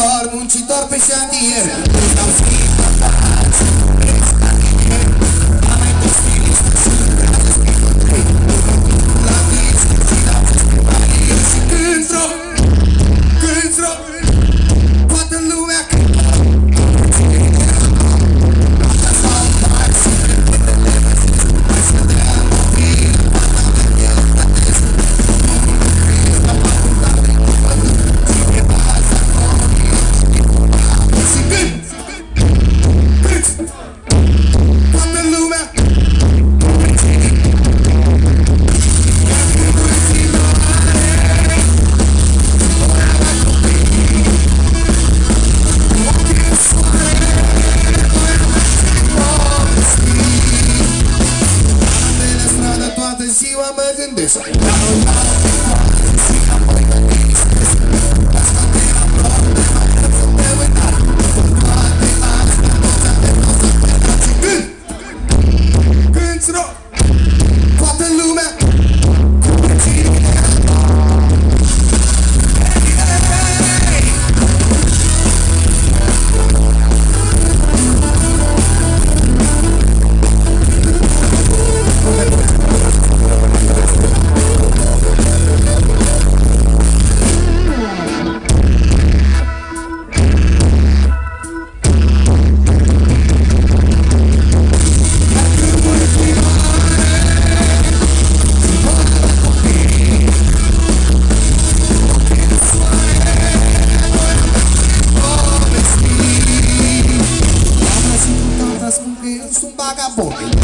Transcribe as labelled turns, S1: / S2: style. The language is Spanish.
S1: muncitor, muncitor pesadilla this. vagabundo.